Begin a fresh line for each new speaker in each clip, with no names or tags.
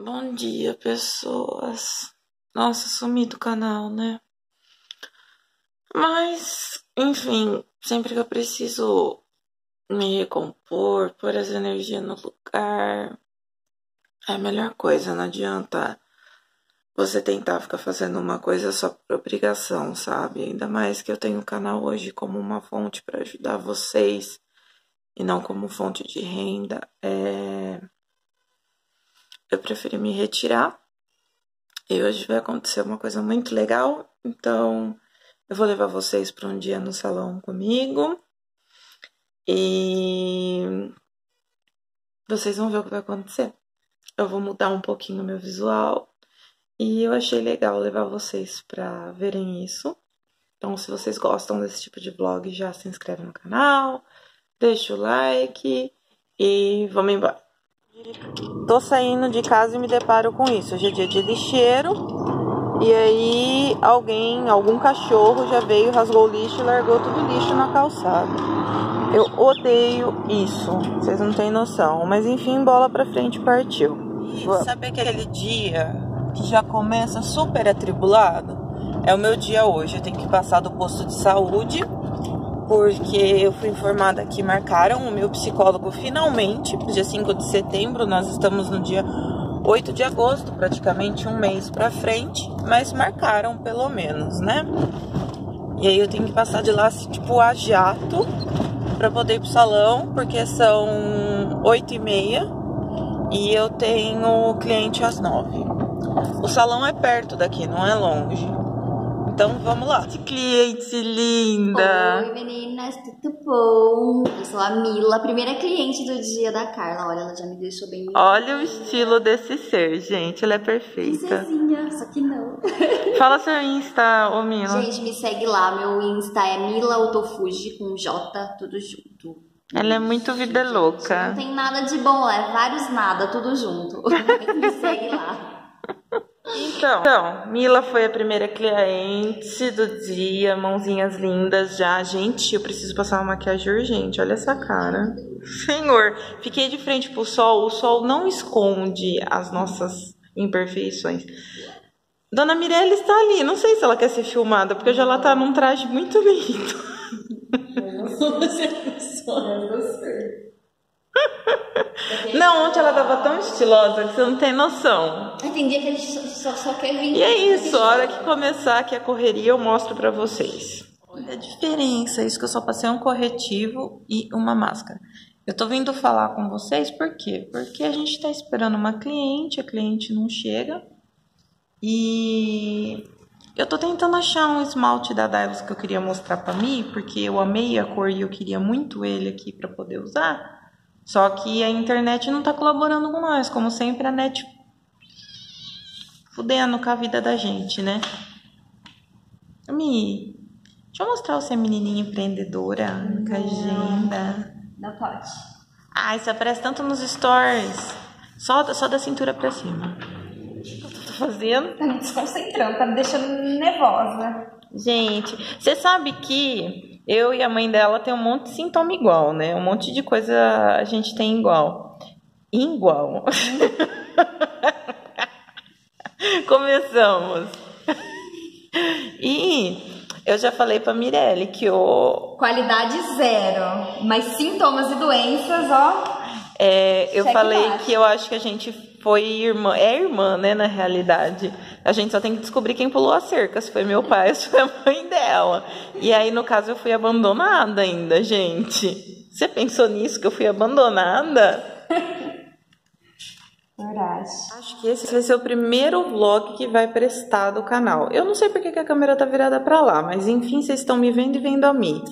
Bom dia, pessoas. Nossa, sumi do canal, né? Mas, enfim, sempre que eu preciso me recompor, pôr as energias no lugar, é a melhor coisa. Não adianta você tentar ficar fazendo uma coisa só por obrigação, sabe? Ainda mais que eu tenho o canal hoje como uma fonte para ajudar vocês e não como fonte de renda. É eu preferi me retirar. E hoje vai acontecer uma coisa muito legal, então eu vou levar vocês para um dia no salão comigo. E vocês vão ver o que vai acontecer. Eu vou mudar um pouquinho meu visual e eu achei legal levar vocês para verem isso. Então, se vocês gostam desse tipo de vlog, já se inscreve no canal, deixa o like e vamos embora. Tô saindo de casa e me deparo com isso. Hoje é dia de lixeiro. E aí alguém, algum cachorro já veio, rasgou o lixo e largou todo o lixo na calçada. Eu odeio isso. Vocês não têm noção. Mas enfim, bola pra frente partiu. Sabe aquele dia que já começa super atribulado? É o meu dia hoje. Eu tenho que passar do posto de saúde porque eu fui informada que marcaram o meu psicólogo finalmente, dia 5 de setembro, nós estamos no dia 8 de agosto, praticamente um mês para frente, mas marcaram pelo menos, né? E aí eu tenho que passar de lá, tipo, a jato, para poder ir pro salão, porque são 8 e meia e eu tenho cliente às 9. O salão é perto daqui, não é longe. Então vamos lá. Que cliente linda!
Oi meninas, tudo bom? Eu sou a Mila, primeira cliente do dia da Carla. Olha, ela já me deixou bem.
Olha o estilo desse ser, gente. Ela é perfeita.
Princesinha, só que não.
Fala seu Insta, ô Mila.
Gente, me segue lá. Meu Insta é Mila Otofuji com J, tudo junto.
Ela é muito vida louca.
Não tem nada de bom, é vários nada, tudo junto. me segue lá.
Então, então, Mila foi a primeira cliente do dia, mãozinhas lindas já. Gente, eu preciso passar uma maquiagem urgente, olha essa cara. Senhor, fiquei de frente pro sol, o sol não esconde as nossas imperfeições. Dona Mirella está ali, não sei se ela quer ser filmada, porque hoje ela tá num traje muito lindo. Você não, ontem ela tava tão estilosa que você não tem noção.
Tem dia que a gente só, só quer vir.
E é isso, a hora que começar aqui a correria eu mostro pra vocês. Olha a diferença, isso que eu só passei um corretivo e uma máscara. Eu tô vindo falar com vocês por quê? Porque a gente tá esperando uma cliente, a cliente não chega. E eu tô tentando achar um esmalte da Divos que eu queria mostrar pra mim, porque eu amei a cor e eu queria muito ele aqui pra poder usar. Só que a internet não tá colaborando com nós, como sempre a net fudendo com a vida da gente, né? Mi, deixa eu mostrar você, menininha empreendedora, com agenda.
Não pode.
Ai, você aparece tanto nos stories. Só, só da cintura pra cima. O que eu tô fazendo?
Tá me desconcentrando, tá me deixando nervosa.
Gente, você sabe que eu e a mãe dela tem um monte de sintoma igual, né? Um monte de coisa a gente tem igual. Igual. Começamos. E eu já falei pra Mirelle que o.
Qualidade zero. Mas sintomas e doenças, ó.
É, eu falei que eu acho que a gente foi irmã, é irmã, né, na realidade. A gente só tem que descobrir quem pulou a cerca, se foi meu pai ou se foi a mãe dela. E aí, no caso, eu fui abandonada ainda, gente. Você pensou nisso, que eu fui abandonada?
Verdade.
Acho que esse vai ser o primeiro vlog que vai prestar do canal. Eu não sei porque que a câmera tá virada pra lá, mas enfim, vocês estão me vendo e vendo a mim.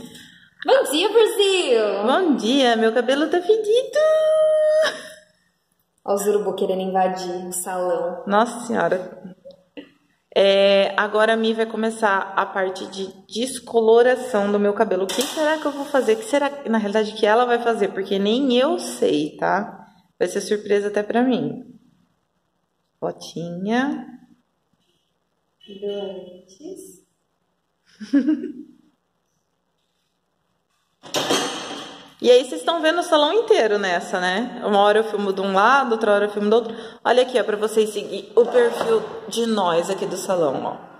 Bom dia, Brasil!
Bom dia, meu cabelo tá fedido!
Olha os urubu querendo invadir o salão.
Nossa senhora. É, agora a Mi vai começar a parte de descoloração do meu cabelo. O que será que eu vou fazer? O que será, na realidade, que ela vai fazer? Porque nem eu sei, tá? Vai ser surpresa até pra mim. Botinha.
Doentes.
E aí vocês estão vendo o salão inteiro nessa, né? Uma hora eu filmo de um lado, outra hora eu filmo do outro. Olha aqui, ó, pra vocês seguir o perfil de nós aqui do salão, ó.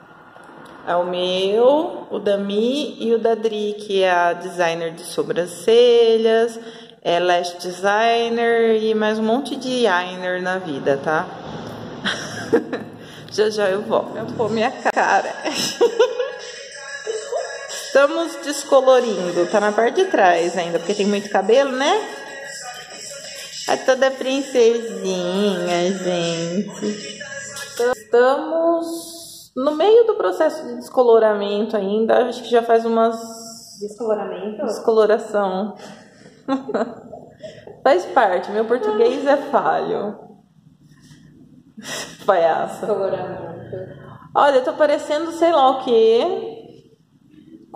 É o meu, o da Mi e o da Dri, que é a designer de sobrancelhas, é lash designer e mais um monte de eyeliner na vida, tá? já já eu volto. Eu vou minha cara. Estamos descolorindo, tá na parte de trás ainda, porque tem muito cabelo, né? É toda princesinha, gente. Estamos no meio do processo de descoloramento ainda. Acho que já faz umas.
Descoloramento?
Descoloração. faz parte, meu português é falho. Palhaça.
Descoloramento.
Olha, eu tô parecendo sei lá o que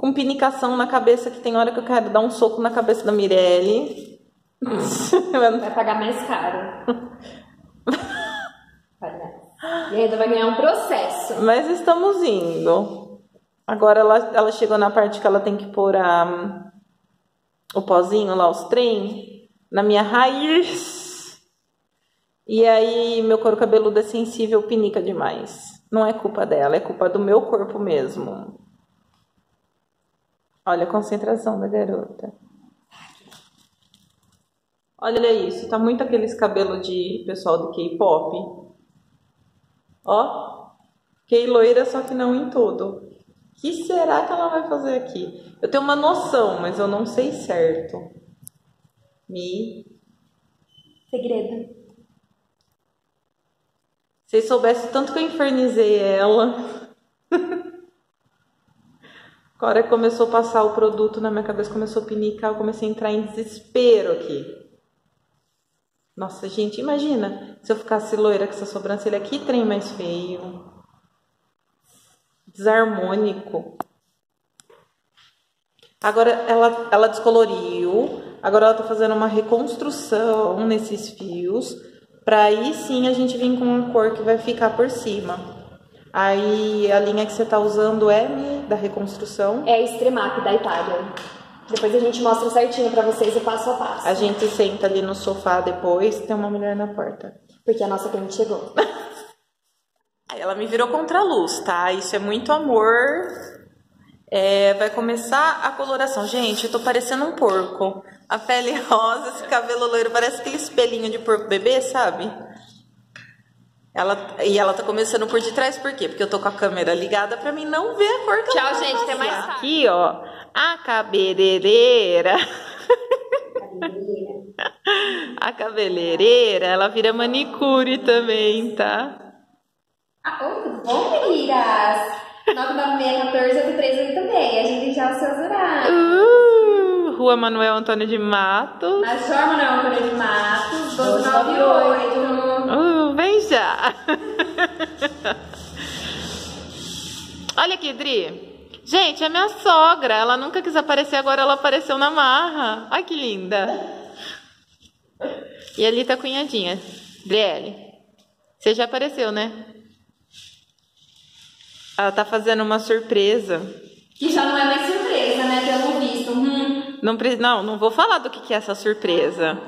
com pinicação na cabeça, que tem hora que eu quero dar um soco na cabeça da Mirelle.
Vai pagar mais caro. e ainda vai ganhar um processo.
Mas estamos indo. Agora ela, ela chegou na parte que ela tem que pôr a, o pozinho lá, os trem, na minha raiz. E aí meu couro cabeludo é sensível, pinica demais. Não é culpa dela, é culpa do meu corpo mesmo. Olha a concentração da garota. Olha isso, tá muito aqueles cabelos de pessoal do K-pop. Ó, Kay loira, só que não em todo. O que será que ela vai fazer aqui? Eu tenho uma noção, mas eu não sei certo. Mi.
Segredo.
Se vocês soubessem tanto que eu infernizei ela. A hora que começou a passar o produto na minha cabeça, começou a pinicar, eu comecei a entrar em desespero aqui. Nossa, gente, imagina se eu ficasse loira com essa sobrancelha aqui, trem mais feio. Desarmônico. Agora ela, ela descoloriu, agora ela tá fazendo uma reconstrução nesses fios, para aí sim a gente vir com uma cor que vai ficar por cima. Aí a linha que você está usando é da reconstrução?
É a Extremap da Itália. Depois a gente mostra certinho para vocês o passo a passo.
A gente senta ali no sofá depois, tem uma mulher na porta.
Porque a nossa cliente chegou.
Ela me virou contra a luz, tá? Isso é muito amor. É, vai começar a coloração. Gente, eu tô parecendo um porco. A pele rosa, esse cabelo loiro, parece aquele espelhinho de porco bebê, sabe? Ela, e ela tá começando por detrás, por quê? Porque eu tô com a câmera ligada pra mim não ver a cor que
Tchau,
ela
gente, até mais tarde.
Aqui, ó, a cabeleireira. a cabeleireira, ela vira manicure também, tá?
Ah, oh, bom, meninas? 99614 também. A gente já os seus horários.
Uh, Rua Manuel Antônio de Matos.
Rua Manuel Antônio de Matos, 1298.
Olha aqui, Dri. Gente, é minha sogra. Ela nunca quis aparecer, agora ela apareceu na marra. Ai, que linda. E ali tá a cunhadinha. Driele. Você já apareceu, né? Ela tá fazendo uma surpresa.
Que já não é mais surpresa, né? Pelo visto. Hum.
Não, não, não vou falar do que é essa surpresa.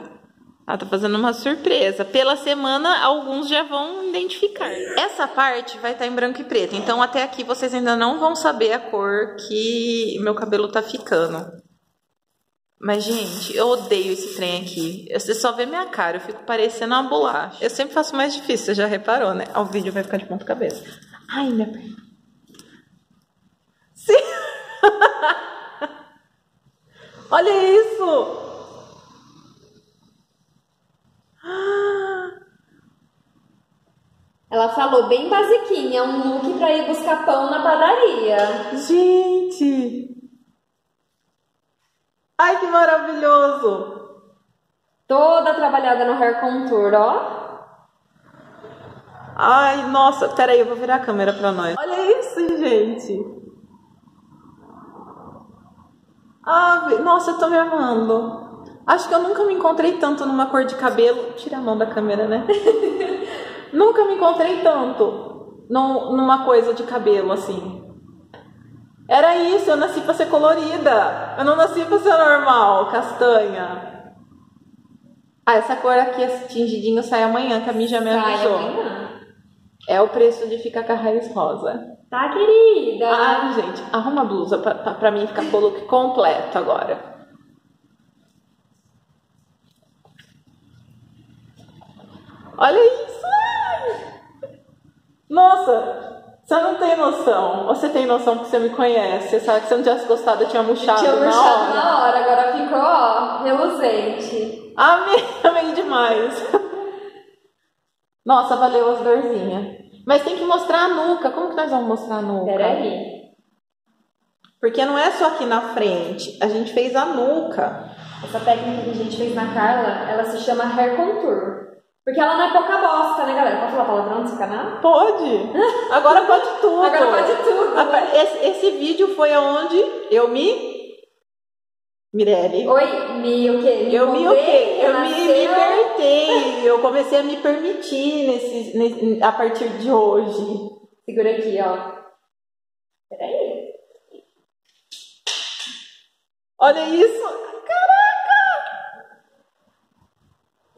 Ela tá fazendo uma surpresa. Pela semana, alguns já vão identificar. Essa parte vai estar tá em branco e preto. Então, até aqui, vocês ainda não vão saber a cor que meu cabelo tá ficando. Mas, gente, eu odeio esse trem aqui. Você só vê minha cara, eu fico parecendo uma bolacha. Eu sempre faço mais difícil, você já reparou, né? O vídeo vai ficar de ponta cabeça. Ai, minha perna. Sim. Olha isso!
Ela falou bem basiquinha, um look pra ir buscar pão na padaria.
Gente! Ai, que maravilhoso!
Toda trabalhada no hair contour, ó.
Ai, nossa, peraí, eu vou virar a câmera pra nós. Olha isso, gente! Ah, nossa, eu tô me amando. Acho que eu nunca me encontrei tanto numa cor de cabelo. Tira a mão da câmera, né? nunca me encontrei tanto numa coisa de cabelo assim. Era isso, eu nasci pra ser colorida. Eu não nasci pra ser normal, castanha. Ah, essa cor aqui, esse tingidinho, sai amanhã, que a já me
Sai
avisou.
amanhã.
É o preço de ficar com a raiz rosa.
Tá, querida?
Ai, gente, arruma a blusa pra, pra, pra mim ficar com o look completo agora. Olha isso! Nossa, você não tem noção. Você tem noção porque você me conhece. Você sabe que se eu não tivesse gostado, eu tinha murchado
Tinha
na
murchado
hora.
na hora, agora ficou, ó, reluzente.
Amei, amei demais. Nossa, valeu as dorzinhas. Mas tem que mostrar a nuca. Como que nós vamos mostrar a nuca?
Peraí.
Porque não é só aqui na frente. A gente fez a nuca.
Essa técnica que a gente fez na Carla, ela se chama hair contour. Porque ela não é pouca bosta, né, galera? Pode falar palavrão nesse canal?
Pode. Agora pode tudo.
Agora pode tudo.
Agora, Esse, esse vídeo foi aonde eu me... Mirelle.
Oi, me o quê? Me
Eu me o quê? Eu me
renasceu.
libertei. Eu comecei a me permitir nesse, nesse- a partir de hoje.
Segura aqui, ó. Peraí.
Olha isso!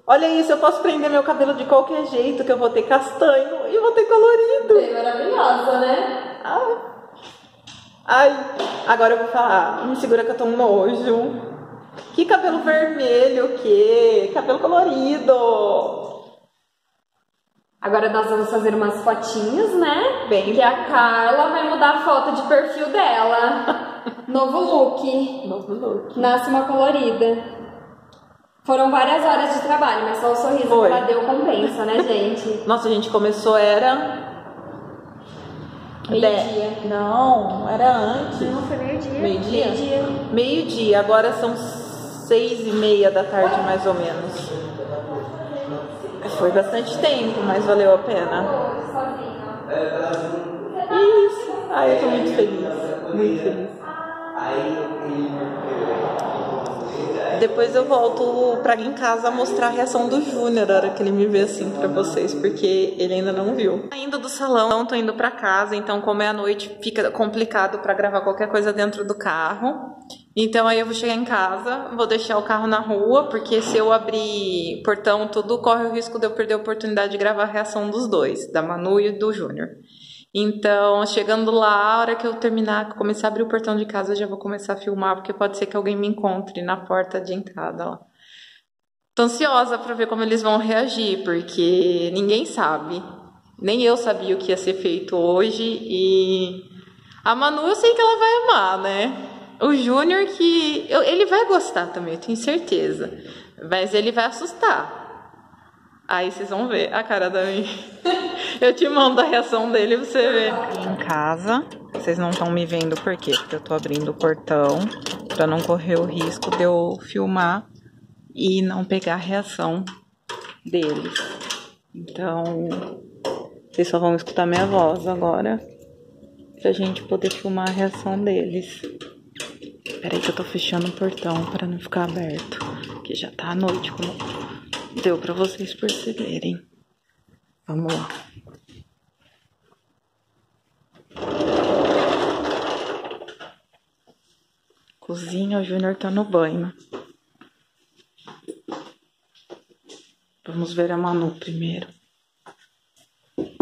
Olha isso, eu posso prender meu cabelo de qualquer jeito, que eu vou ter castanho e vou ter colorido.
Bem maravilhosa, né?
Ai. Ai, agora eu vou falar. Me segura que eu tô um nojo. Que cabelo vermelho, o quê? Cabelo colorido.
Agora nós vamos fazer umas fotinhas, né?
Bem.
Que a Carla vai mudar a foto de perfil dela. Novo look.
Novo look.
Nasce uma colorida. Foram várias horas de trabalho, mas só o sorriso
Foi.
que ela deu compensa, né, gente?
Nossa, a gente começou era.
Meio-dia.
De- Não, era antes.
Não, foi meio-dia.
Meio-dia?
Meio-dia.
Meio-dia, agora são seis e meia da tarde, mais ou menos. Foi bastante tempo, mas valeu a pena. Isso. Ai, eu tô muito feliz. Muito feliz. Depois eu volto pra em casa mostrar a reação do Júnior na hora que ele me vê assim pra vocês, porque ele ainda não viu. Indo do salão, tô indo pra casa, então como é à noite, fica complicado pra gravar qualquer coisa dentro do carro. Então aí eu vou chegar em casa, vou deixar o carro na rua, porque se eu abrir portão, tudo corre o risco de eu perder a oportunidade de gravar a reação dos dois, da Manu e do Júnior. Então, chegando lá, a hora que eu terminar, começar a abrir o portão de casa, eu já vou começar a filmar, porque pode ser que alguém me encontre na porta de entrada lá. Tô ansiosa pra ver como eles vão reagir, porque ninguém sabe. Nem eu sabia o que ia ser feito hoje e a Manu eu sei que ela vai amar, né? O Júnior que eu- ele vai gostar também, eu tenho certeza. Mas ele vai assustar. Aí vocês vão ver a cara da mim. Eu te mando a reação dele pra você ver. Em casa, vocês não estão me vendo por quê? Porque eu tô abrindo o portão pra não correr o risco de eu filmar e não pegar a reação deles. Então, vocês só vão escutar minha voz agora pra gente poder filmar a reação deles. Peraí que eu tô fechando o portão pra não ficar aberto, que já tá à noite, como deu pra vocês perceberem. Vamos lá. Cozinha, o Júnior tá no banho. Vamos ver a Manu primeiro.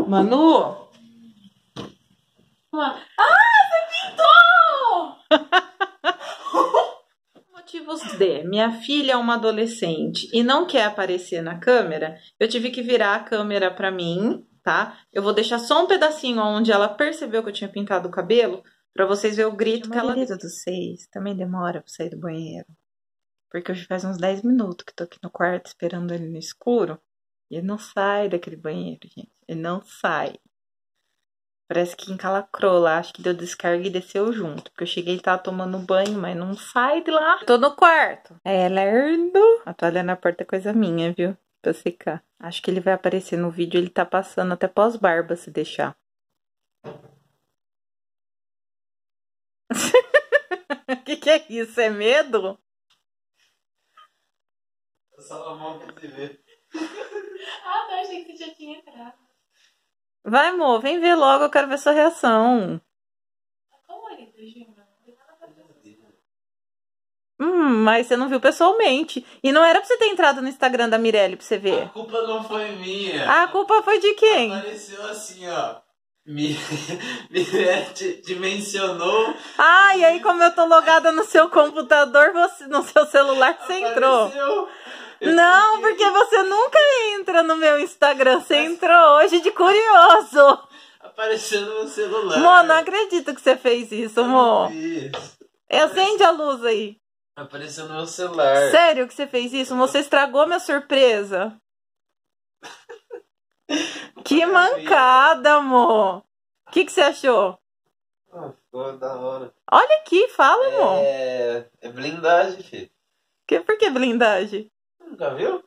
Manu! Ah, você pintou! Motivos de minha filha é uma adolescente e não quer aparecer na câmera, eu tive que virar a câmera pra mim, tá? Eu vou deixar só um pedacinho onde ela percebeu que eu tinha pintado o cabelo pra vocês verem o grito que ela deu dos seis. Também demora pra sair do banheiro. Porque hoje faz uns 10 minutos que tô aqui no quarto esperando ele no escuro. E ele não sai daquele banheiro, gente. Ele não sai. Parece que encalacrou lá, acho que deu descarga e desceu junto. Porque eu cheguei e tava tomando banho, mas não sai de lá. Tô no quarto. É lerdo. A toalha na porta é coisa minha, viu? Pra secar. Acho que ele vai aparecer no vídeo, ele tá passando até pós-barba se deixar. O que, que é isso? É medo?
Salomão quer se ver.
Ah, tá, achei que você já tinha entrado.
Vai, amor, vem ver logo, eu quero ver sua reação.
Colorido, Ju.
Hum, mas você não viu pessoalmente. E não era pra você ter entrado no Instagram da Mirelle pra você
A
ver.
culpa não foi minha.
A culpa foi de quem?
Apareceu assim, ó. Te- dimensionou.
Ah, e aí como eu tô logada no seu computador, você, no seu celular, você entrou.
Apareceu. Eu
Não,
cliquei,
porque você nunca entra no meu Instagram. Você entrou hoje de curioso.
Apareceu no meu celular.
Mo, não acredito que você fez isso,
Eu
Mo. Acende a luz aí.
Apareceu no meu celular.
Sério que você fez isso? Você estragou minha surpresa. Que mancada, amor. O que, que você achou?
Ah, ficou da hora.
Olha aqui, fala, amor.
É, é blindagem, filho.
Que, por que blindagem?
Nunca viu?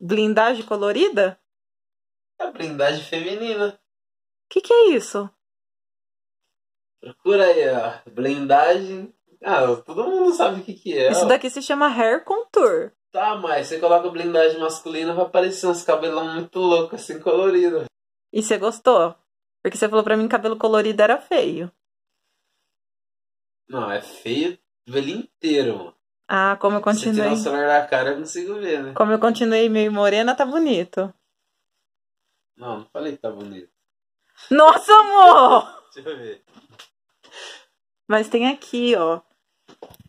Blindagem colorida?
É blindagem feminina.
O que, que é isso?
Procura aí, ó. Blindagem. Ah, todo mundo sabe o que, que é.
Isso
ó.
daqui se chama hair contour.
Tá, mas você coloca blindagem masculina vai aparecer uns cabelão muito loucos, assim, colorido.
E você gostou? Porque você falou pra mim que cabelo colorido era feio.
Não, é feio o ele inteiro, mano.
Ah, como eu
Se tirar
continuei.
o celular da cara, eu consigo ver, né?
Como eu continuei meio morena, tá bonito.
Não, não falei que tá bonito.
Nossa, amor!
Deixa eu ver.
Mas tem aqui, ó.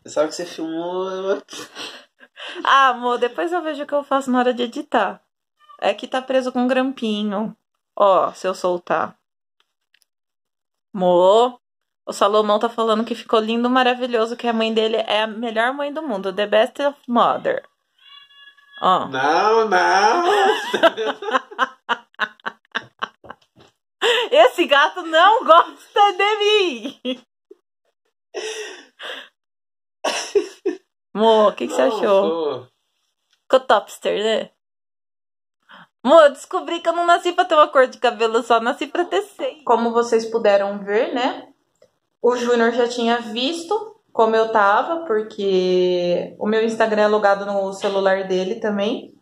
Sabe que você filmou.
Ah, amor, depois eu vejo o que eu faço na hora de editar. É que tá preso com um grampinho. Ó, se eu soltar. Mo, o Salomão tá falando que ficou lindo, maravilhoso, que a mãe dele é a melhor mãe do mundo, the best of mother. Ó,
Não, não!
esse gato não gosta de mim. Mo, o que, que você
Não,
achou?
pô.
Com o topster, né? Amor, eu descobri que eu não nasci pra ter uma cor de cabelo só, nasci pra ter seis. Como vocês puderam ver, né? O Júnior já tinha visto como eu tava, porque o meu Instagram é logado no celular dele também.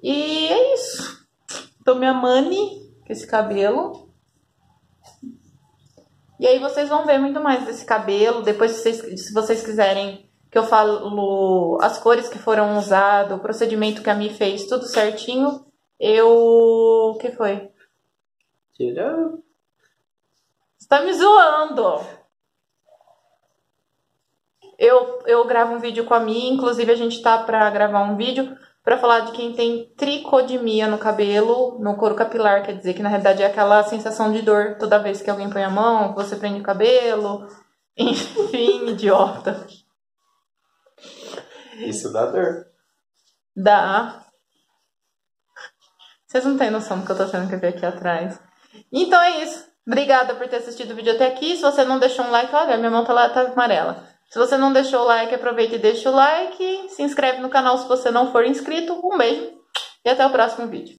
E é isso. Tô me amando com esse cabelo. E aí vocês vão ver muito mais desse cabelo. Depois, se vocês, se vocês quiserem que eu falo as cores que foram usadas, o procedimento que a Mi fez, tudo certinho, eu. O que foi?
Tira.
Você tá me zoando! Eu, eu gravo um vídeo com a Mi, inclusive a gente tá pra gravar um vídeo pra falar de quem tem tricodemia no cabelo, no couro capilar, quer dizer que na realidade é aquela sensação de dor toda vez que alguém põe a mão, que você prende o cabelo, enfim, idiota.
Isso dá dor.
Dá. Vocês não têm noção do que eu tô tendo que ver aqui atrás. Então é isso. Obrigada por ter assistido o vídeo até aqui. Se você não deixou um like, olha, minha mão tá lá, tá amarela. Se você não deixou o like, aproveita e deixa o like. Se inscreve no canal se você não for inscrito. Um beijo e até o próximo vídeo.